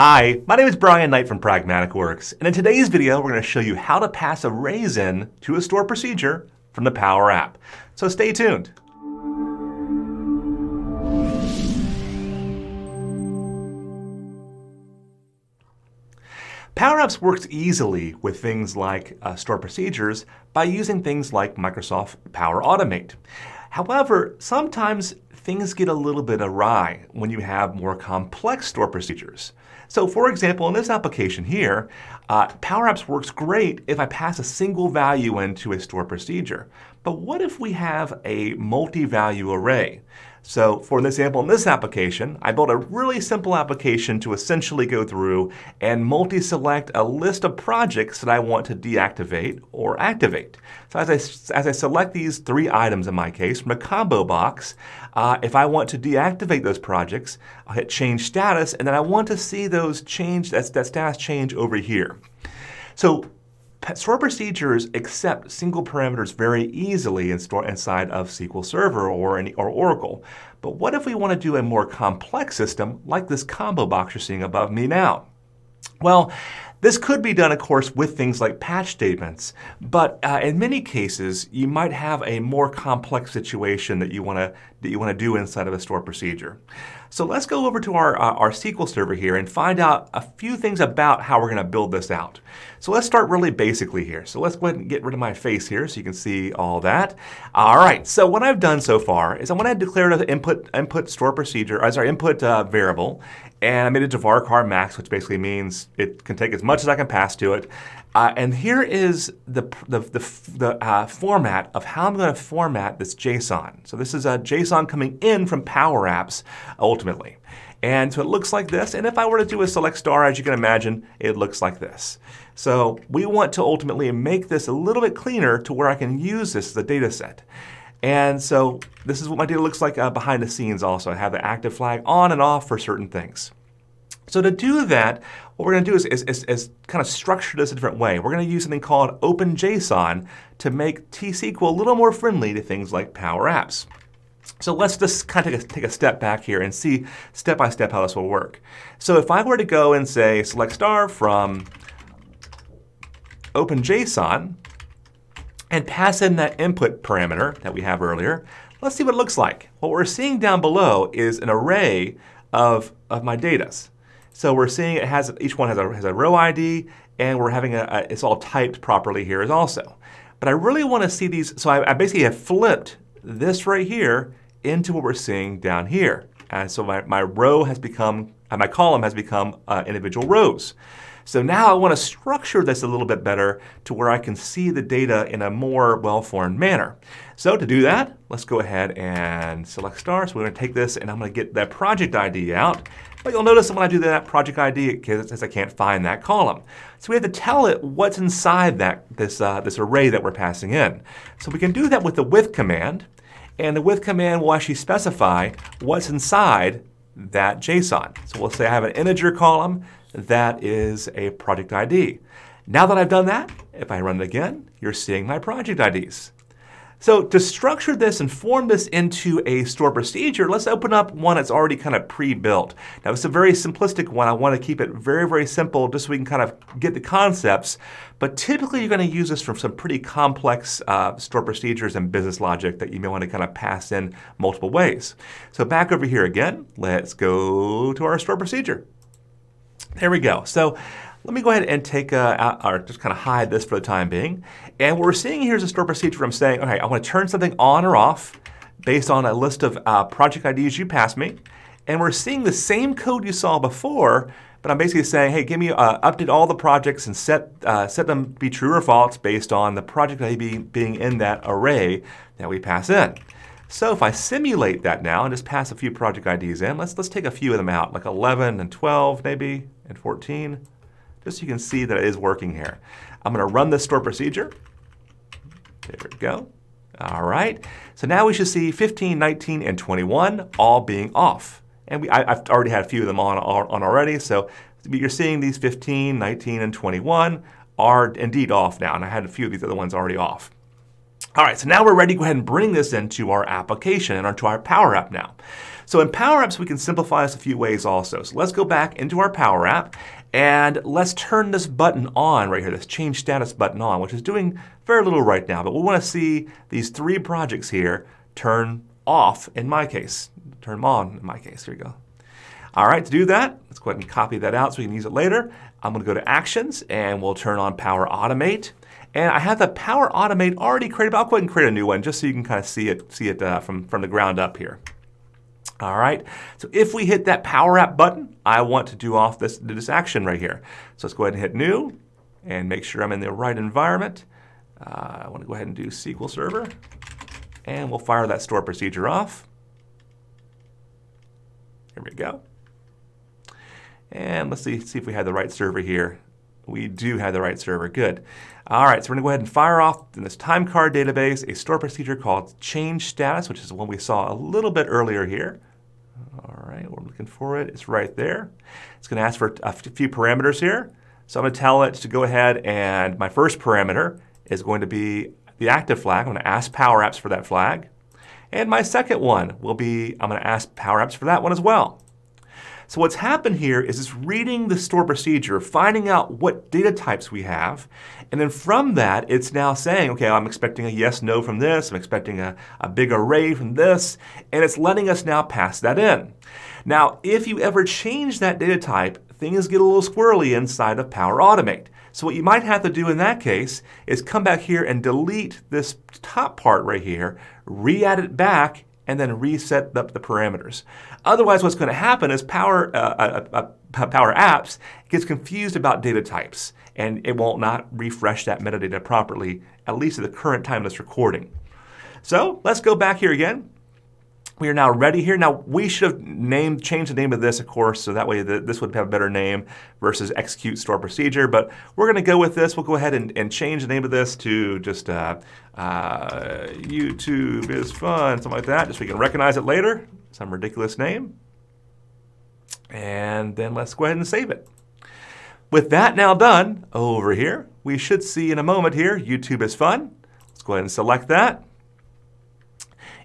Hi, my name is Brian Knight from Pragmatic Works, and in today's video we're going to show you how to pass arrays in to a store procedure from the Power app. So stay tuned. Power Apps works easily with things like uh, store procedures by using things like Microsoft Power Automate. However, sometimes things get a little bit awry when you have more complex store procedures. So for example, in this application here, uh, Power Apps works great if I pass a single value into a store procedure. But what if we have a multi-value array? So for example, in this application, I built a really simple application to essentially go through and multi-select a list of projects that I want to deactivate or activate. So as I, as I select these three items in my case from a combo box, uh, if I want to deactivate those projects, I'll hit change status and then I want to see those change, that, that status change over here. So Store procedures accept single parameters very easily in store inside of SQL Server or, any, or Oracle. But what if we want to do a more complex system like this combo box you're seeing above me now? Well, this could be done, of course, with things like patch statements, but uh, in many cases, you might have a more complex situation that you want to that you want to do inside of a store procedure. So let's go over to our, uh, our SQL server here and find out a few things about how we're going to build this out. So let's start really basically here. So let's go ahead and get rid of my face here so you can see all that. All right, so what I've done so far is I'm going to declare the input, input store procedure, as our input uh, variable, and I made it to varchar max, which basically means it can take as much as I can pass to it. Uh, and here is the, the, the, the uh, format of how I'm going to format this JSON. So this is a JSON coming in from Power Apps ultimately. And so it looks like this. And if I were to do a select star, as you can imagine, it looks like this. So we want to ultimately make this a little bit cleaner to where I can use this as a data set. And so this is what my data looks like uh, behind the scenes also. I have the active flag on and off for certain things. So to do that, what we're going to do is, is, is, is, kind of structure this a different way. We're going to use something called OpenJSON to make T-SQL a little more friendly to things like Power Apps. So let's just kind of take a, take a step back here and see step by step how this will work. So if I were to go and say select star from OpenJSON and pass in that input parameter that we have earlier, let's see what it looks like. What we're seeing down below is an array of, of my data. So we're seeing it has, each one has a, has a row ID and we're having a, a, it's all typed properly here as also. But I really want to see these, so I, I basically have flipped this right here into what we're seeing down here. And so my, my row has become, my column has become uh, individual rows. So now I want to structure this a little bit better to where I can see the data in a more well-formed manner. So to do that, let's go ahead and select star. So we're going to take this and I'm going to get that project ID out. But you'll notice when I do that project ID, it says I can't find that column. So we have to tell it what's inside that this, uh, this array that we're passing in. So we can do that with the with command. And the with command will actually specify what's inside that JSON. So we'll say I have an integer column that is a project ID. Now that I've done that, if I run it again, you're seeing my project IDs. So to structure this and form this into a store procedure, let's open up one that's already kind of pre-built. Now it's a very simplistic one. I want to keep it very, very simple just so we can kind of get the concepts. But typically you're going to use this from some pretty complex uh, store procedures and business logic that you may want to kind of pass in multiple ways. So back over here again, let's go to our store procedure. There we go. So let me go ahead and take, uh, or just kind of hide this for the time being. And what we're seeing here is a store procedure. I'm saying, okay, I want to turn something on or off based on a list of uh, project IDs you passed me. And we're seeing the same code you saw before, but I'm basically saying, hey, give me, uh, update all the projects and set, uh, set them to be true or false based on the project ID being in that array that we pass in. So if I simulate that now and just pass a few project IDs in, let's, let's take a few of them out, like 11 and 12 maybe, and 14, just so you can see that it is working here. I'm going to run this store procedure. There we go. All right. So now we should see 15, 19, and 21 all being off. And we, I, have already had a few of them on, on already. So you're seeing these 15, 19, and 21 are indeed off now. And I had a few of these other ones already off. All right, so now we're ready to go ahead and bring this into our application and onto our Power App now. So in Power Apps, we can simplify this a few ways also. So let's go back into our Power App and let's turn this button on right here, this change status button on, which is doing very little right now. But we want to see these three projects here turn off in my case, turn them on in my case. Here we go. All right, to do that, let's go ahead and copy that out so we can use it later. I'm going to go to Actions and we'll turn on Power Automate. And I have the Power Automate already created, but I'll go ahead and create a new one just so you can kind of see it, see it uh, from, from the ground up here. All right, so if we hit that Power App button, I want to do off this, this action right here. So let's go ahead and hit New and make sure I'm in the right environment. Uh, I want to go ahead and do SQL Server. And we'll fire that store procedure off. Here we go. And let's see, see if we have the right server here. We do have the right server, good. All right, so we're gonna go ahead and fire off in this time card database a store procedure called change status, which is the one we saw a little bit earlier here. All right, we're looking for it, it's right there. It's gonna ask for a few parameters here. So I'm gonna tell it to go ahead and my first parameter is going to be the active flag. I'm gonna ask Power Apps for that flag. And my second one will be, I'm gonna ask Power Apps for that one as well. So what's happened here is it's reading the store procedure, finding out what data types we have, and then from that, it's now saying, okay, I'm expecting a yes, no from this, I'm expecting a, a big array from this, and it's letting us now pass that in. Now, if you ever change that data type, things get a little squirrely inside of Power Automate. So what you might have to do in that case is come back here and delete this top part right here, re-add it back, and then reset up the parameters. Otherwise, what's going to happen is Power, uh, uh, uh, uh, Power Apps gets confused about data types, and it will not refresh that metadata properly, at least at the current time of this recording. So let's go back here again. We are now ready here. Now we should have named, changed the name of this, of course, so that way the, this would have a better name versus execute store procedure. But we're going to go with this. We'll go ahead and, and change the name of this to just uh, uh, YouTube is fun, something like that, just so we can recognize it later. Some ridiculous name. And then let's go ahead and save it. With that now done, over here, we should see in a moment here, YouTube is fun. Let's go ahead and select that.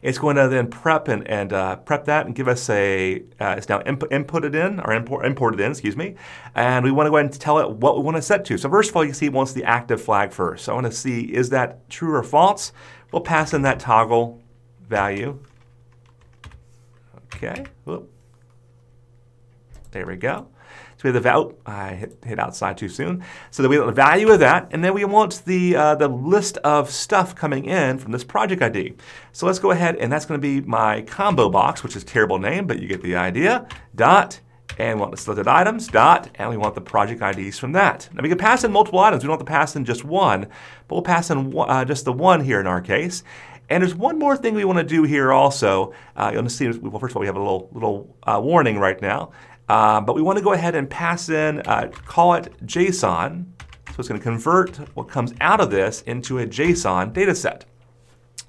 It's going to then prep and, and uh, prep that and give us a, uh, it's now input, inputted in, or import, imported in, excuse me. And we want to go ahead and tell it what we want to set to. So first of all, you see it wants the active flag first. So I want to see, is that true or false? We'll pass in that toggle value. Okay, there we go. So we have the value, I hit, hit, outside too soon. So that we want the value of that, and then we want the, uh, the list of stuff coming in from this project ID. So let's go ahead, and that's gonna be my combo box, which is terrible name, but you get the idea, dot, and we want the selected items, dot, and we want the project IDs from that. Now we can pass in multiple items, we don't have to pass in just one, but we'll pass in uh, just the one here in our case. And there's one more thing we want to do here also. Uh, you'll see, well, first of all, we have a little, little uh, warning right now. Uh, but we want to go ahead and pass in, uh, call it JSON. So it's going to convert what comes out of this into a JSON data set.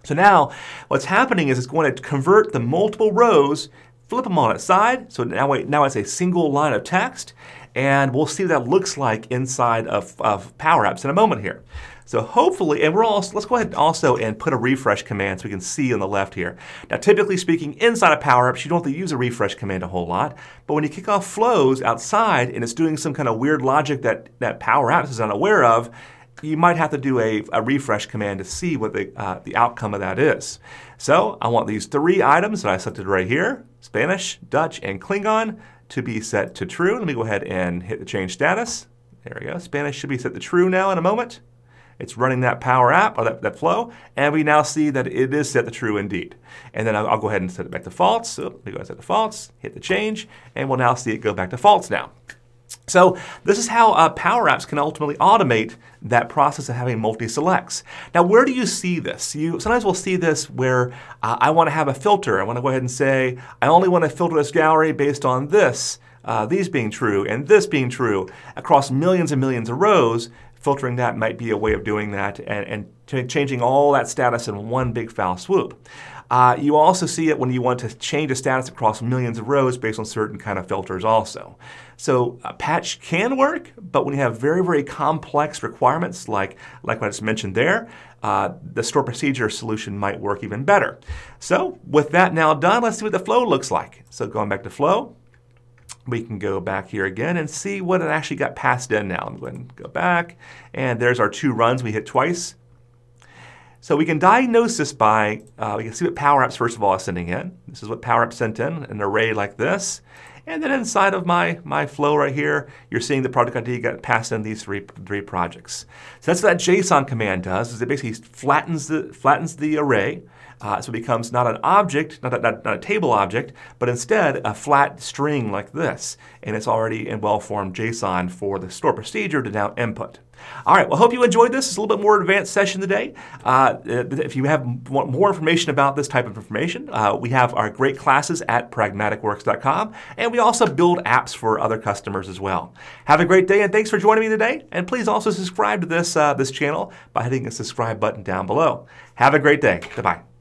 So now what's happening is it's going to convert the multiple rows, flip them on its side. So now, now it's a single line of text. And we'll see what that looks like inside of, of Power Apps in a moment here. So hopefully, and we're also, let's go ahead and also and put a refresh command so we can see on the left here. Now typically speaking, inside of Power Apps, you don't have to use a refresh command a whole lot, but when you kick off flows outside and it's doing some kind of weird logic that, that Power Apps is unaware of, you might have to do a, a refresh command to see what the, uh, the outcome of that is. So I want these three items that I selected right here, Spanish, Dutch, and Klingon, to be set to true. Let me go ahead and hit the change status. There we go. Spanish should be set to true now in a moment. It's running that power app or that, that flow, and we now see that it is set to true indeed. And then I'll, I'll go ahead and set it back to false. So let me go ahead and set to false, hit the change, and we'll now see it go back to false now. So this is how uh, Power Apps can ultimately automate that process of having multi-selects. Now, where do you see this? You Sometimes we'll see this where uh, I want to have a filter. I want to go ahead and say, I only want to filter this gallery based on this, uh, these being true, and this being true, across millions and millions of rows filtering that might be a way of doing that and, and changing all that status in one big foul swoop. Uh, you also see it when you want to change a status across millions of rows based on certain kind of filters also. So a patch can work, but when you have very, very complex requirements like, like what I just mentioned there, uh, the store procedure solution might work even better. So with that now done, let's see what the flow looks like. So going back to flow, we can go back here again and see what it actually got passed in now. I'm going to go back, and there's our two runs we hit twice. So we can diagnose this by, uh, we can see what PowerApps first of all is sending in. This is what PowerApps sent in, an array like this. And then inside of my, my flow right here, you're seeing the project ID got passed in these three, three projects. So that's what that JSON command does, is it basically flattens the, flattens the array uh, so it becomes not an object, not a, not, not a, table object, but instead a flat string like this. And it's already in well-formed JSON for the store procedure to now input. All right, well, hope you enjoyed this. It's a little bit more advanced session today. Uh, if you have want more information about this type of information, uh, we have our great classes at pragmaticworks.com, and we also build apps for other customers as well. Have a great day, and thanks for joining me today. And please also subscribe to this, uh, this channel by hitting the subscribe button down below. Have a great day. Goodbye.